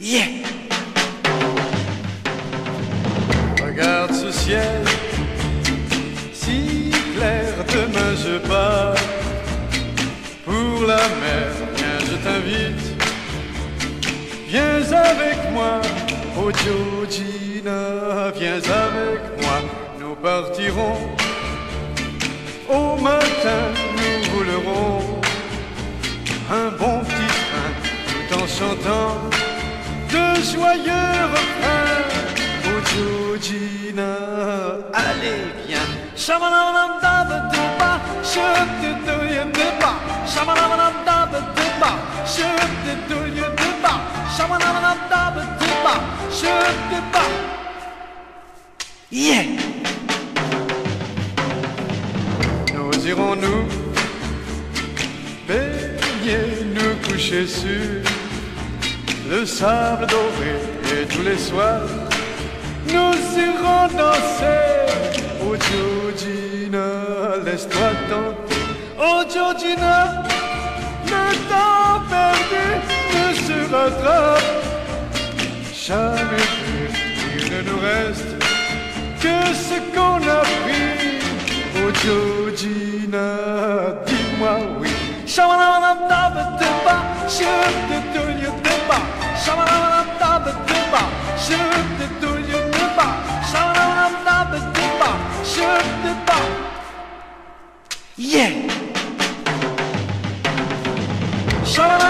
Yeah. Regarde ce ciel, si clair, demain je pars pour la mer. Viens, je t'invite, viens avec moi, oh Georgina, viens avec moi, nous partirons. Au matin, nous roulerons un bon petit train tout en chantant de joyeux refrains. Oh Georgina, allez viens. Shamanamdabadaba, je te donne de bas. Shamanamdabadaba, je te donne de bas. Shamanamdabadaba, je te bats. Yeah! Nous irons-nous baigner, nous coucher sur le sable doré et tous les soirs nous irons danser. Oh Georgina, laisse-toi tenter. Oh Georgina, le temps perdu ne se rattrape jamais plus. Il ne nous reste que ce qu'on a pris. Oh Georgina, dis-moi oui. Je te Yeah! Shamanamdabadaba,